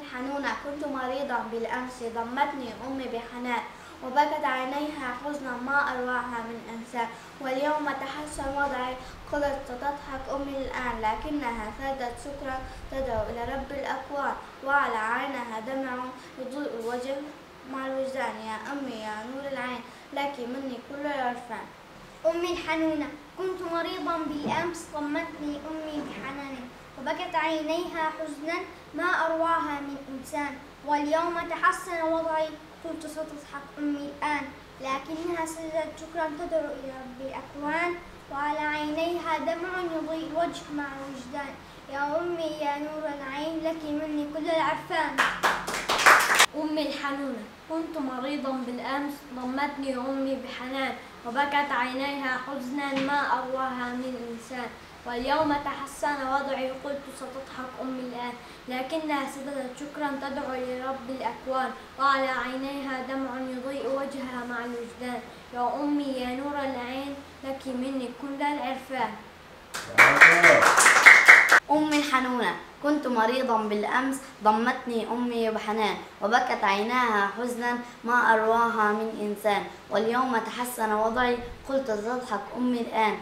الحنونة كنت مريضا بالأمس ضمتني أمي بحنان وبكت عينيها حزنا ما أروعها من إنسان واليوم تحسن وضعي قلت ستضحك أمي الآن لكنها سادت شكرا تدعو إلى رب الأكوان. وعلى عينها دمع يضيء الوجه مع الوجدان يا أمي يا نور العين لك مني كل العرفان أمي الحنونة. كنت مريضا بالأمس ضمتني أمي بحنان وبكت عينيها حزنا ما أروعها من إنسان. واليوم تحسن وضعي قلت ستضحك أمي الآن. لكنها سجدت شكرا تدعو إلى رب الأكوان وعلى عينيها دمع يضيء الوجه مع الوجدان يا أمي يا نور العين لك مني كل العرفان كنت مريضا بالأمس ضمتني أمي بحنان وبكت عينيها حزنا ما أروعها من إنسان. واليوم تحسن وضعي قلت ستضحك أمي الآن لكنها سددت شكرا تدعو لرب الأكوان. وعلى عينيها دمع يضيء وجهها مع الوجدان. يا أمي يا نور العين لك مني كل العرفان. كنت مريضا بالأمس ضمتني أمي بحنان وبكت عيناها حزنا ما أرواها من إنسان. واليوم تحسن وضعي قلت تضحك أمي الآن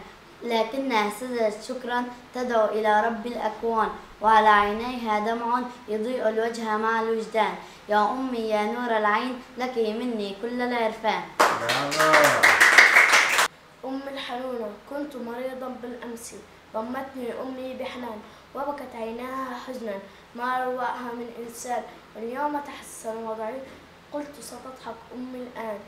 لكنها سجدت شكرا تدعو إلى رب الأكوان وعلى عينيها دمع يضيء الوجه مع الوجدان. يا أمي يا نور العين لك مني كل العرفان كنت مريضا بالأمس ضمتني أمي بحنان وبكت عيناها حزنا. ما روأها من إنسان واليوم تحسن وضعي قلت ستضحك أمي الآن.